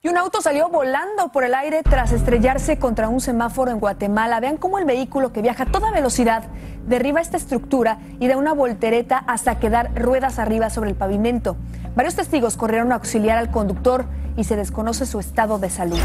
Y un auto salió volando por el aire tras estrellarse contra un semáforo en Guatemala. Vean cómo el vehículo que viaja a toda velocidad derriba esta estructura y da una voltereta hasta quedar ruedas arriba sobre el pavimento. Varios testigos corrieron a auxiliar al conductor y se desconoce su estado de salud.